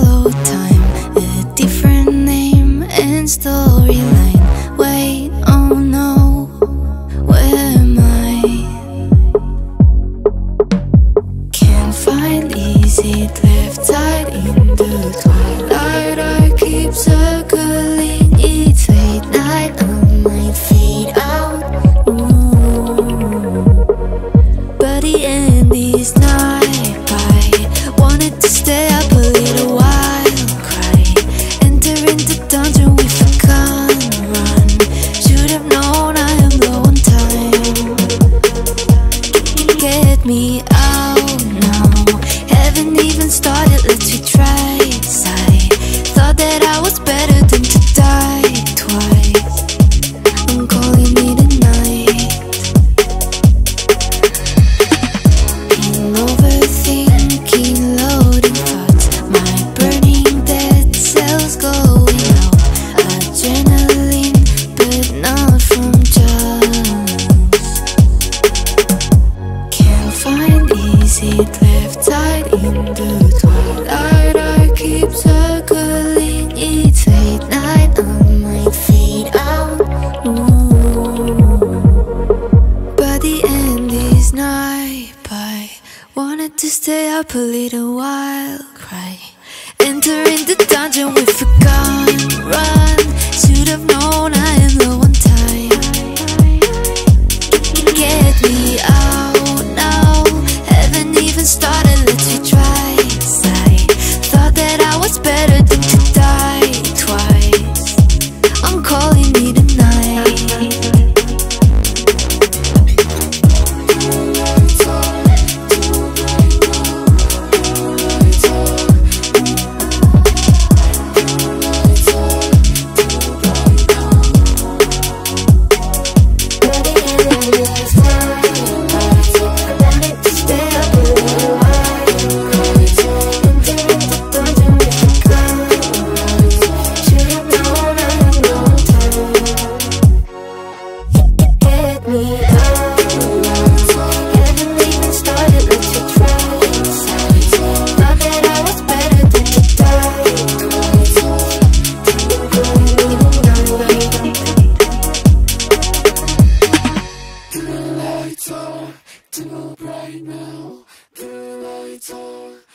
Hollow time a different name and storyline. Wait, oh no, where am I? Can't find easy left side in the twilight. I keep circling, it's late night. I might fade out. Ooh. But the end is not started, let's easy left side in the twilight. I keep circling. It's late night. I might fade out. Ooh. But the end is nigh by. Wanted to stay up a little while, cry. Enter in the dungeon with a lights on, do bright now, the lights on.